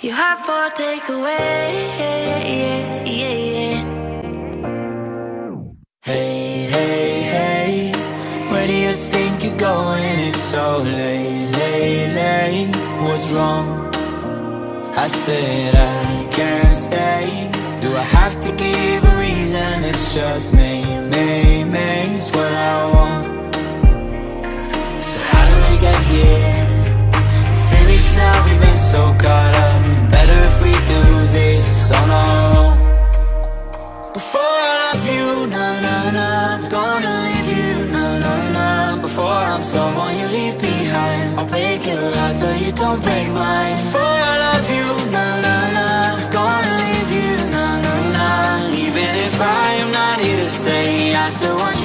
You have for takeaway. Hey, hey, hey, where do you think you're going? It's so late, late, late. What's wrong? I said I can't stay. Do I have to give a reason? It's just me, me. Love you, na na na, gonna leave you, na na na. Before I'm someone you leave behind, I'll break your heart so you don't break mine. Before I love you, na na na, gonna leave you, na na na. Even if I am not here to stay, I still want